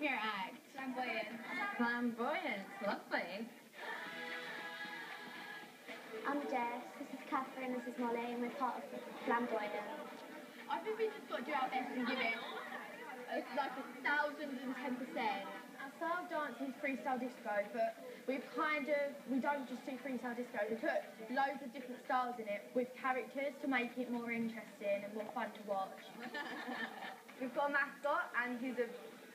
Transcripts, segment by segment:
of your act? Flamboyant. Flamboyant. Lovely. I'm Jess, this is Catherine, this is Molly, and we're part of Flamboyant. I think we just got to do our best and give it a, like a thousand and ten percent. Our style of dance is freestyle disco, but we've kind of, we don't just do freestyle disco, we put loads of different styles in it with characters to make it more interesting and more fun to watch. We've got a mascot, and he's a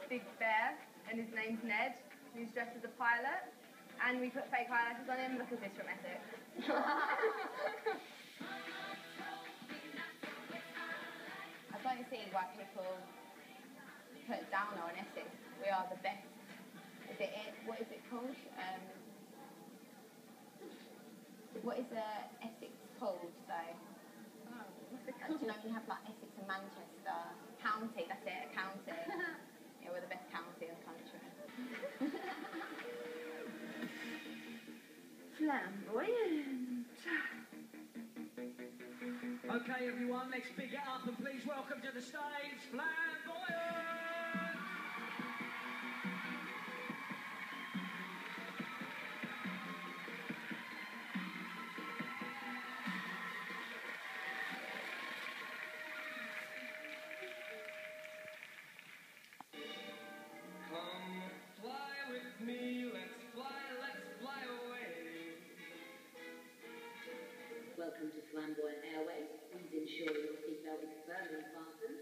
big bear, and his name's Ned, He's dressed as a pilot. And we put fake eyelashes on him. because this from Essex. I don't see why people put down on Essex. We are the best. Is it, it what is it called? Um, what is uh, Essex called though? Like, do you know when you have like Essex and Manchester? County, that's it, a county. Okay, everyone, let's big it up and please welcome to the stage Flamboyant! Welcome to Flamboyant Airways. Please ensure your seatbelt is firmly fastened.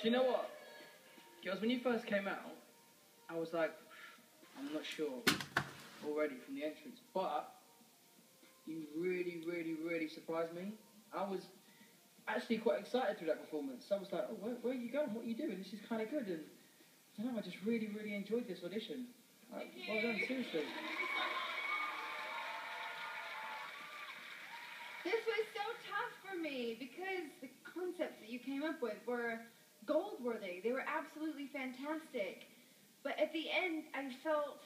Do you know what? Girls, when you first came out, I was like, I'm not sure already from the entrance, but you really, really, really surprised me. I was actually quite excited through that performance. I was like, oh, where, where are you going? What are you doing? This is kind of good. And I don't know, I just really, really enjoyed this audition. Like, well done, seriously. This was so tough for me because the concepts that you came up with were gold worthy. They They were absolutely fantastic. But at the end, I felt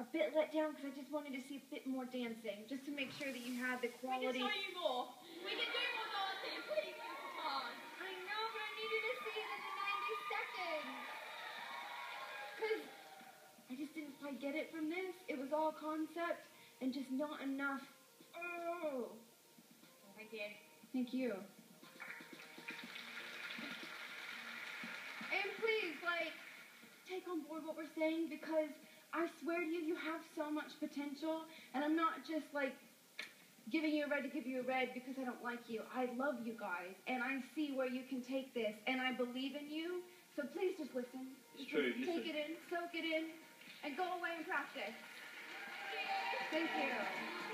a bit let down because I just wanted to see a bit more dancing, just to make sure that you had the quality. We can show you more. We can do more dancing. Please, Mr. Khan. I know, but I needed to see it in the 90 seconds. Because I just didn't quite get it from this. It was all concept and just not enough. Oh. Thank you. Thank you. And please, like, take on board what we're saying because I swear to you, you have so much potential. And I'm not just like giving you a red to give you a red because I don't like you. I love you guys and I see where you can take this and I believe in you. So please just listen. It's Just true, Take it in, soak it in, and go away and practice. Thank you.